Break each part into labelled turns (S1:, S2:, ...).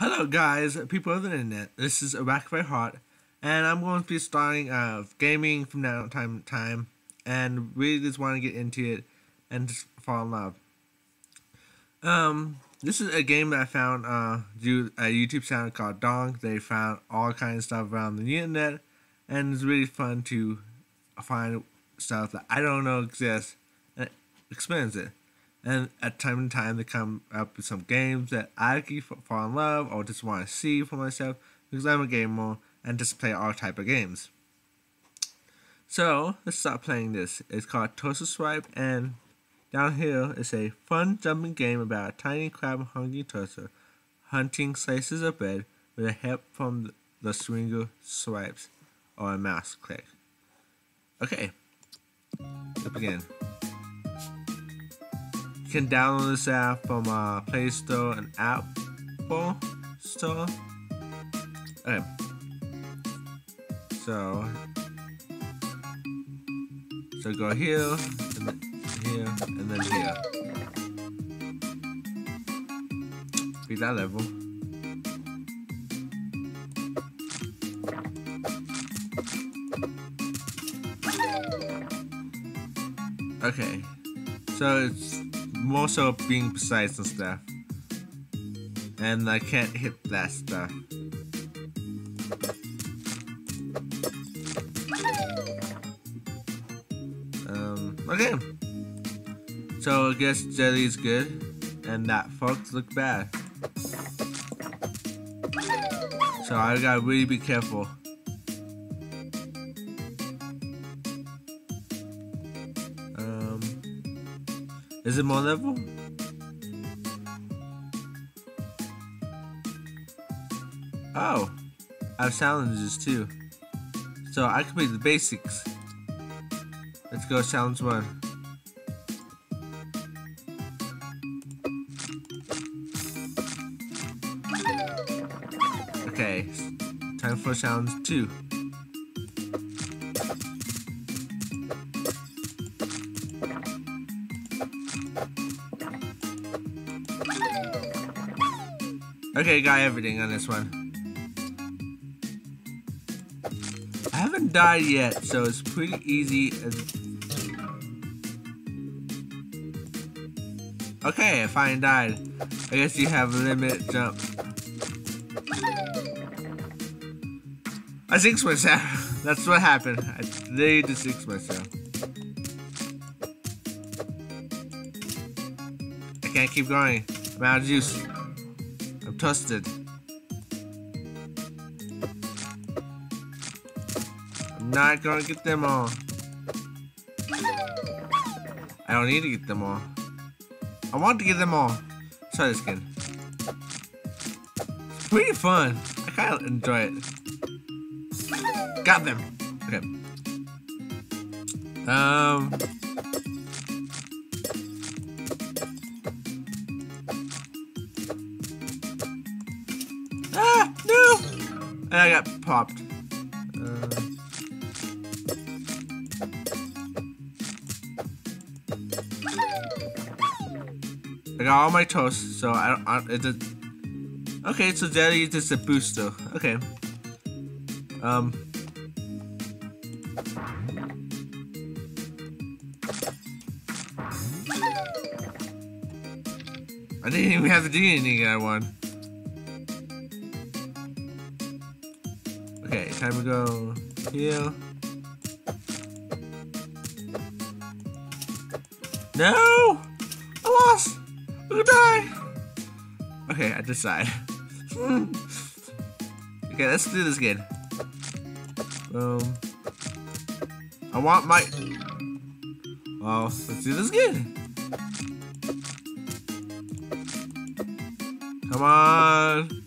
S1: Hello guys, people of the internet. This is Racketify Heart, and I'm going to be starting uh, gaming from now on time to time, and really just want to get into it and just fall in love. Um, this is a game that I found uh a YouTube channel called Dong. They found all kinds of stuff around the internet, and it's really fun to find stuff that I don't know exists and experience it. And at time and time, they come up with some games that I can fall in love or just want to see for myself because I'm a gamer and just play all type of games. So let's start playing this. It's called Toaster Swipe, and down here is a fun jumping game about a tiny crab hungry toaster hunting slices of bread with a help from the swinger swipes or a mouse click. Okay, let's begin. You can download this app from uh, Play Store and Apple Store. Okay. So, so go here, and then here, and then here. Beat that level. Okay, so it's more so being precise and stuff. And I can't hit that stuff. Um, okay. So I guess jelly's good, and that fox look bad. So I gotta really be careful. Is it more level? Oh, I have challenges too. So I complete the basics. Let's go challenge one. Okay, time for challenge two. Okay, got everything on this one. I haven't died yet, so it's pretty easy. Okay, I finally died. I guess you have limit jump. I jinxed myself. That's what happened. I need to jinxed myself. I can't keep going. I'm out of juice. I'm toasted. I'm not gonna get them all. I don't need to get them all. I want to get them all. Try this again. It's pretty fun. I kind of enjoy it. Got them. Okay. Um. I got popped. Uh, I got all my toast, so I don't. I, it's a, okay, so Daddy is just a booster. Okay. Um. I didn't even have to do anything I won. Okay, time to go here. No! I lost! I'm die! Okay, I decide. okay, let's do this again. Boom. I want my... Oh, let's do this again. Come on.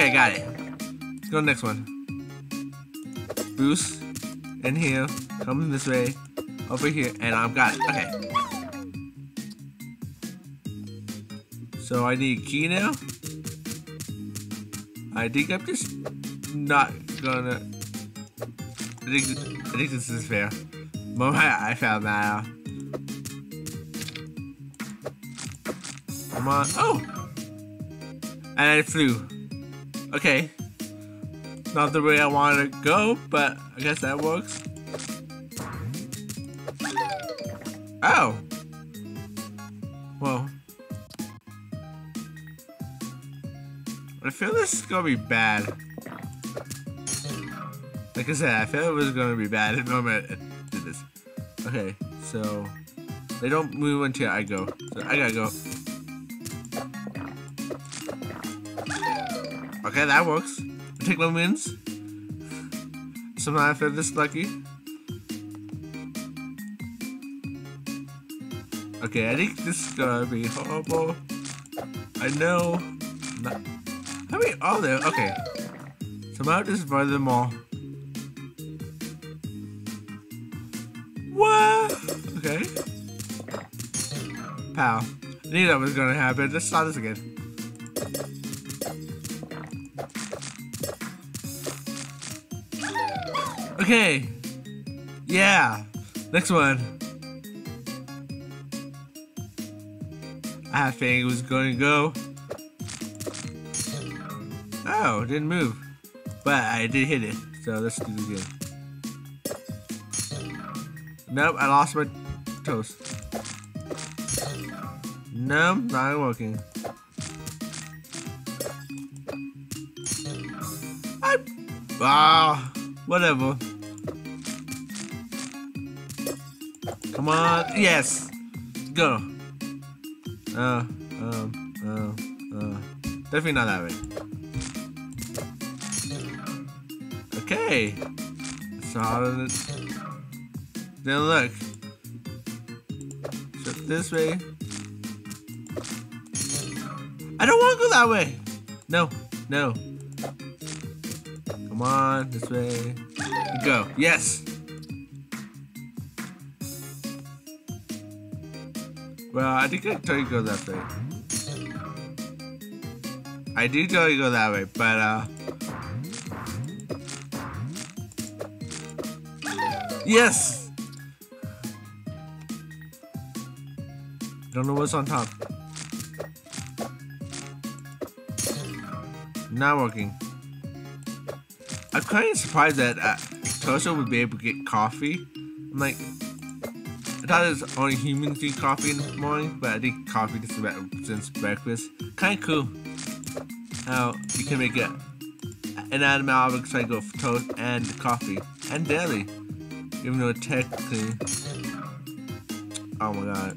S1: Okay, got it. Let's go to the next one. Boost. In here. Come this way. Over here. And I've got it. Okay. So I need a key now. I think I'm just not gonna. I think, I think this is fair. Moment I found that out. Come on. Oh! And I flew. Okay. Not the way I wanted to go, but I guess that works. Oh! Well. I feel this is gonna be bad. Like I said, I feel it was gonna be bad the moment I did this. Okay, so they don't move until I go. So I gotta go. Okay, that works. I take my wins. Somehow I feel this lucky. Okay, I think this is gonna be horrible. I know. How many are there? Okay. Somehow just run them all. What? Okay. Pow. I knew that was gonna happen. Let's try this again. Okay. Yeah. Next one. I think it was going to go. Oh, didn't move. But I did hit it. So let's do it again. Nope, I lost my toast. No, not working. I, ah, whatever. Come on, yes, go. Uh, um, uh, uh, definitely not that way. Okay, so how it? Then look. So this way. I don't want to go that way. No, no. Come on, this way. Go. Yes. Well, I think I told you to go that way. I did tell you to go that way, but uh. Yes. Don't know what's on top. Not working. I'm kind of surprised that uh, would be able to get coffee. I'm like, I thought it was only humans drink coffee in the morning, but I think coffee just since breakfast. Kind of cool how you can make it an animal cycle of toast and coffee and dairy, even though technically, oh my god.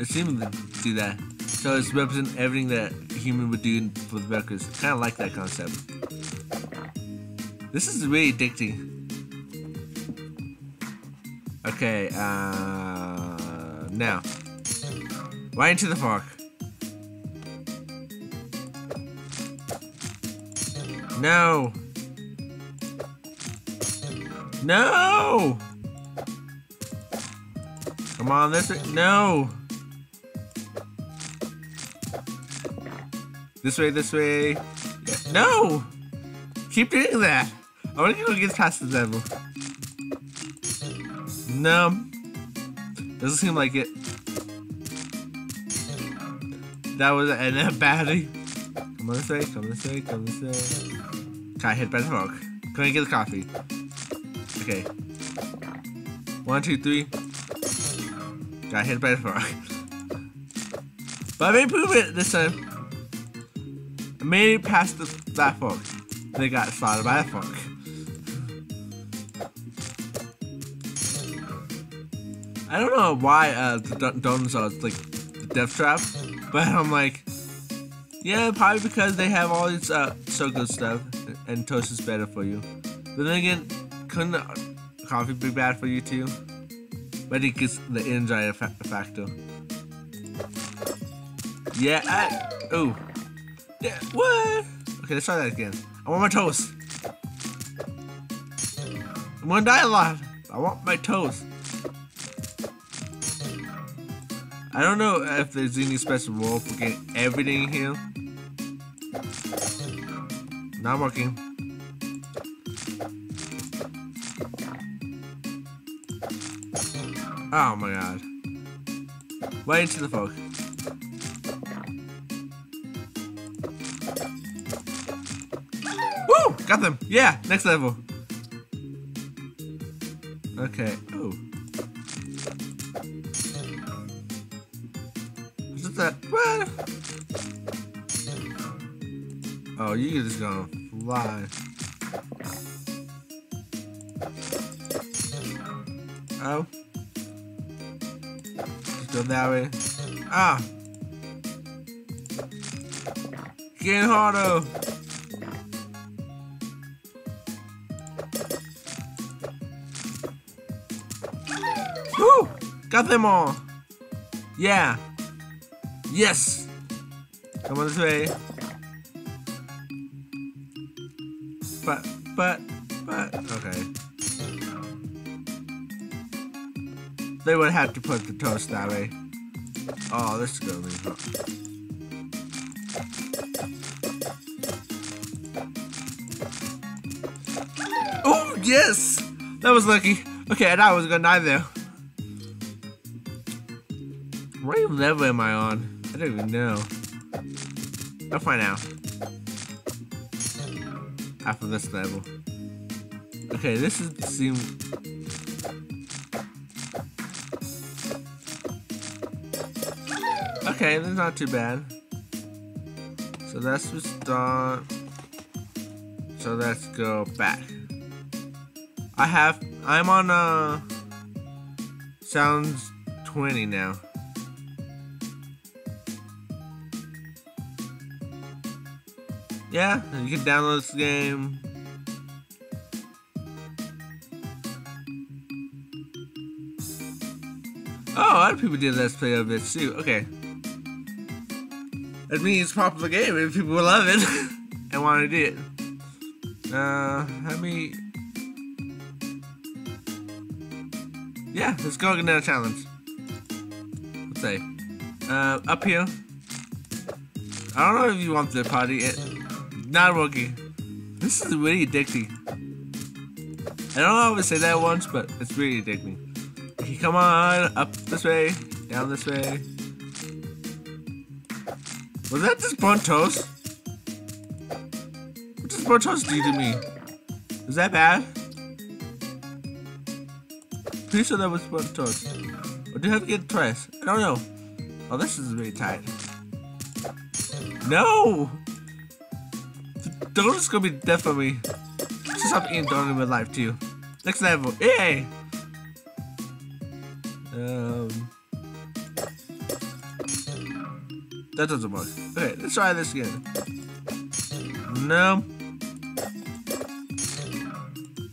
S1: It seems to do that. So it's represent everything that human would do for the breakfast. Kind of like that concept. This is really addicting. Okay, uh, now. Right into the park. No! No! Come on, this way. No! This way, this way. No! Keep doing that. I want to go get past the devil. No. Doesn't seem like it. That was an a baddie. Come on way, come this way, come this way. Got hit by the frog. Can I get the coffee? Okay. One, two, three. Got hit by the frog. But I made improvement this time. I made it past the, that. They got spotted by that frog. I don't know why uh, the donuts are like the death trap, but I'm like, yeah, probably because they have all this uh, so good stuff, and toast is better for you. But then again, couldn't coffee be bad for you too? But it it's the energy factor. Yeah, I, oh, yeah, what? Okay, let's try that again. I want my toast. I'm gonna die a lot. I want my toast. I don't know if there's any special rule for getting everything here. Not working. Oh my god. Way into the folk. Woo! Got them! Yeah, next level. Okay. Oh. That? Oh, you just gonna fly. Oh. Just go that way. Ah! Getting harder! Woo! Got them all! Yeah! Yes! Come on this way. But, but, but, okay. They would have to put the toast that way. Oh, this is gonna be. Oh, yes! That was lucky. Okay, thought I was gonna die there. What level am I on? I don't even know. I'll find out. After this level. Okay, this is seem Okay, that's not too bad. So let's restart. So let's go back. I have I'm on uh sounds 20 now. Yeah, you can download this game. Oh, other people did Let's Play of it too. Okay. That means it's a popular game and people will love it and want to do it. Uh, let me... Yeah, let's go get another challenge. Let's say. Uh, up here. I don't know if you want the party. It, not working. This is really addicting. I don't know if I say that once, but it's really addicting. Okay, come on, up this way, down this way. Was that just burnt toast? What does burnt toast do to me? Is that bad? Pretty sure that was burnt toast. Or do I have to get twice? I don't know. Oh, this is really tight. No! Donut's gonna be death for me. Just stop eating donut in my life too. Next level, yay! Um, that doesn't work. Okay, let's try this again. No.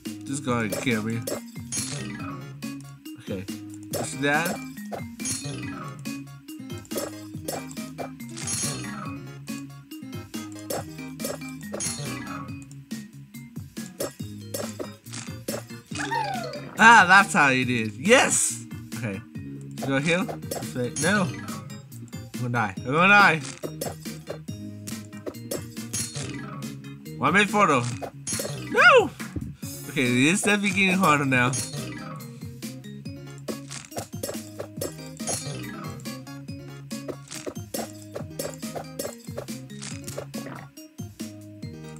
S1: This is going to kill me. Okay, do that. Ah, that's how it is. Yes! Okay. Go. Say, no. I'm gonna die. I'm gonna die. One minute photo. No! Okay, it is definitely getting harder now.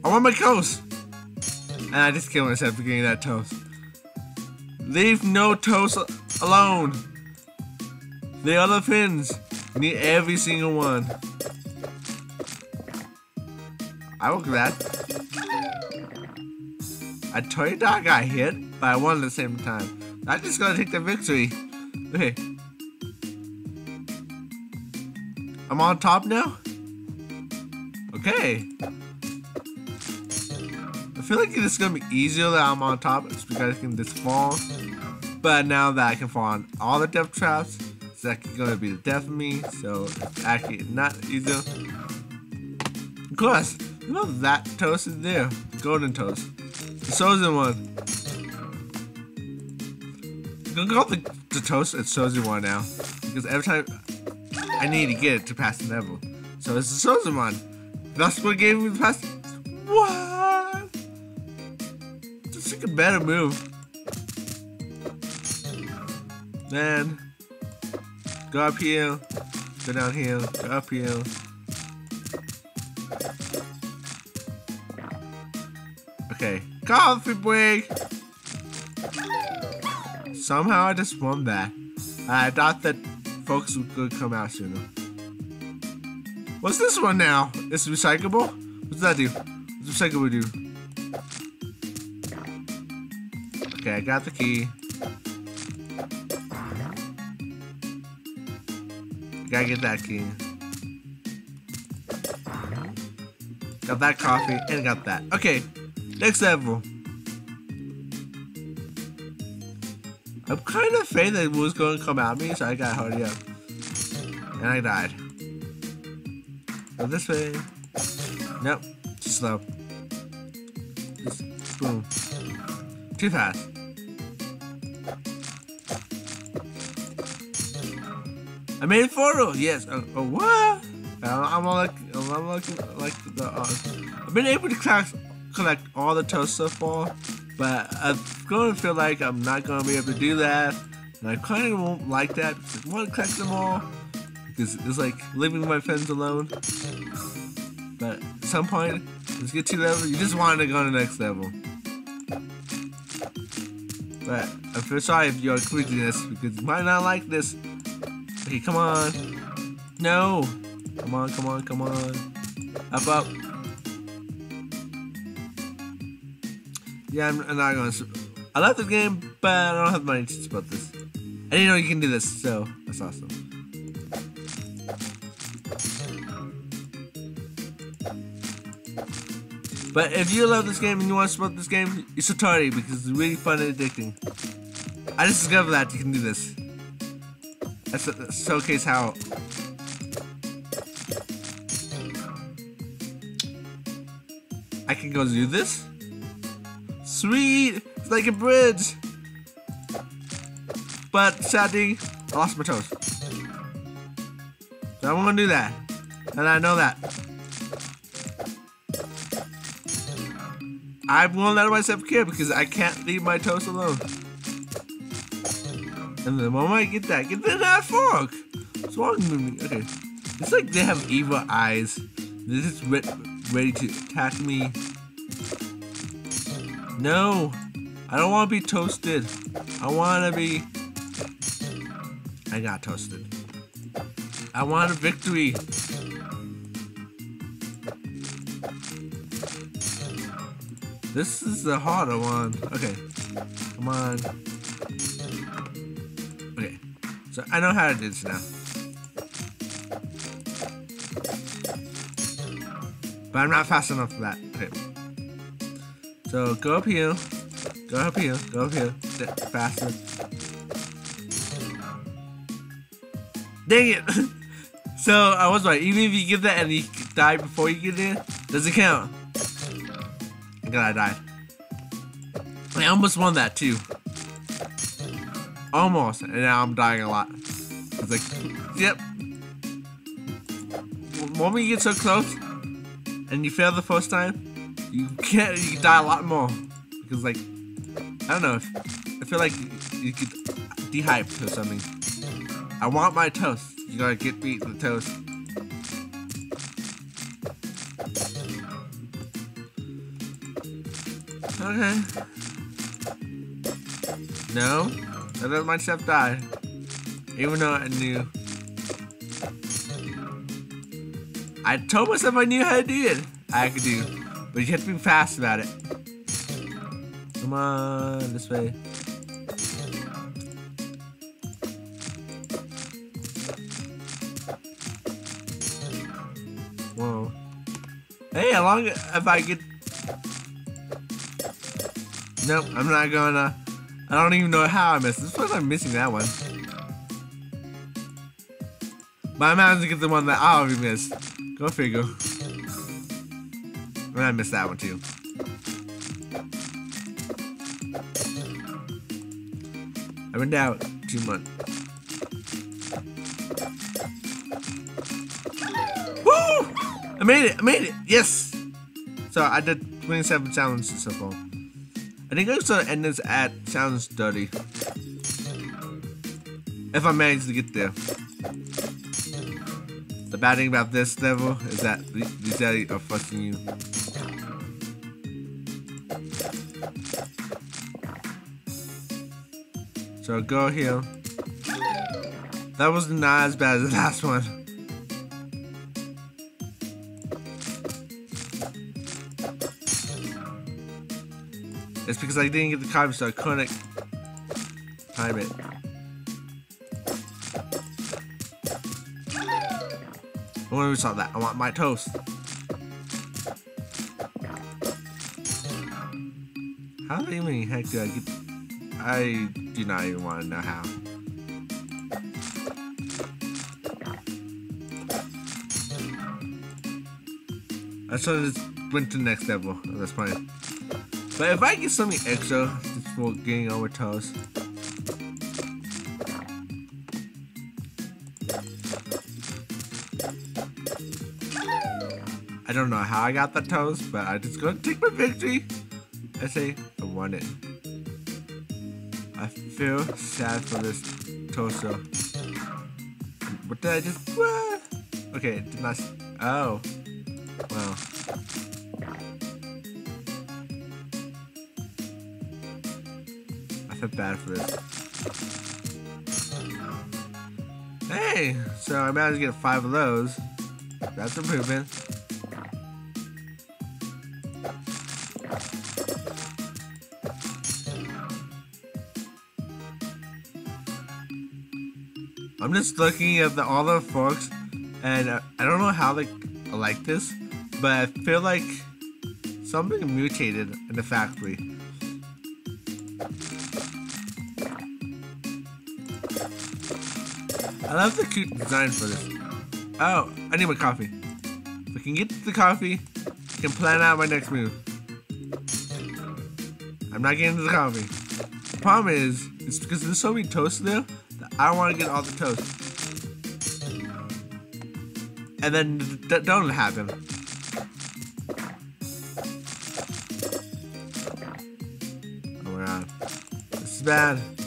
S1: I want my toast! And I just killed myself for getting that toast. Leave no toes alone. The other pins. Need every single one. I will that. I told you I got hit, but I won at the same time. I just gotta take the victory. Okay. I'm on top now? Okay. I feel like it's gonna be easier that I'm on top. It's because I can just fall. But now that I can fall on all the death traps, it's actually gonna be the death of me. So it's actually not easier. Of course, you know that toast is there. Golden toast. The chosen one. I'm gonna call the, the toast a chosen one now. Because every time I need to get it to pass the level. So it's the chosen one. That's what gave me the pass. A better move. Then go up here, go down here, go up here. Okay, coffee break. Somehow I just won that. I thought that folks would come out sooner. What's this one now? It's recyclable? What's that do? What's recyclable do? Okay, I got the key. Gotta get that key. Got that coffee and got that. Okay, next level. I'm kind of afraid that it was going to come at me, so I gotta hurry up. And I died. Go this way. Nope, slow. Just boom. Too fast. I made four photo. Yes. Oh, oh what? I'm like, I'm like, like the. Uh, I've been able to collect, collect all the toasts so far, but I'm going to feel like I'm not going to be able to do that, and I kind of won't like that because I want to collect them all because it's like leaving my friends alone. But at some point, let's get to level. You just want to go to the next level. But I feel sorry if you're including this because you might not like this Okay, come on. No. Come on, come on, come on. Up, up. Yeah, I'm, I'm not gonna. I love this game, but I don't have money to support this. I didn't know you can do this, so that's awesome. But if you love this game and you want to support this game, you should totally because it's really fun and addicting. I just discovered that you can do this. Let's showcase how. I can go do this? Sweet! It's like a bridge! But sadly, I lost my toes. So I'm gonna do that. And I know that. I'm gonna let myself care because I can't leave my toast alone. And the moment I get that, get that fork! Wrong with me? Okay. It's like they have evil eyes. They're just re ready to attack me. No! I don't want to be toasted. I want to be... I got toasted. I want a victory. This is the harder one. Okay. Come on. Okay. So I know how to do this now. But I'm not fast enough for that. Okay. So go up here. Go up here. Go up here. Faster. Dang it! so I was right. Even if you get that and you die before you get there, does it count? I'm glad I died. I almost won that too. Almost. And now I'm dying a lot. It's like, yep. When you get so close and you fail the first time, you can't, you die a lot more. Because like, I don't know, I feel like you get dehyped or something. I want my toast. You gotta get me the toast. Okay. No? I let myself die. Even though I knew. I told myself I knew how to do it. I could do. But you have to be fast about it. Come on, this way. Whoa. Hey, how long if I get... Nope, I'm not gonna... I don't even know how I missed. This like I'm missing that one. My man's get the one that I already missed. Go figure. And I missed that one too. I've been down two months. Woo! I made it! I made it! Yes! So I did 27 challenges so far. I think I saw end this at sounds dirty. If I manage to get there. The bad thing about this level is that these guys are fussing you. So go here. That was not as bad as the last one. It's because I didn't get the copy, so I couldn't time it. I want to saw that. I want my toast. How the even heck do I get? I do not even want to know how. I of just went to the next level. That's fine. But if I get something extra for getting over toes. I don't know how I got the toes, but I just gonna take my victory. I say I won it. I feel sad for this toaster. What did I just? What? Okay, did not. Oh, wow. Feel bad for this. Hey, so I managed to get five of those. That's improvement. I'm just looking at the, all the forks, and I don't know how they like this, but I feel like something mutated in the factory. I love the cute design for this. Oh, I need my coffee. If I can get the coffee, I can plan out my next move. I'm not getting the coffee. The problem is, it's because there's so many toasts there that I want to get all the toast. And then that don't happen. Oh my god. This is bad.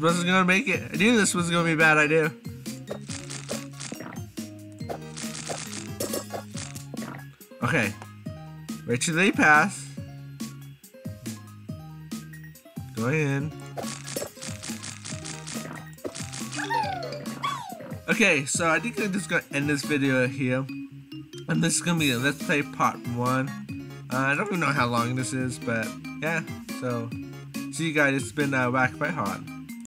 S1: Wasn't gonna make it. I knew this was gonna be a bad idea. Okay. Wait till they pass. Go in. Okay, so I think I'm just gonna end this video here. And this is gonna be a Let's Play Part 1. Uh, I don't even know how long this is, but yeah. So, see you guys. It's been uh, Racketify Heart.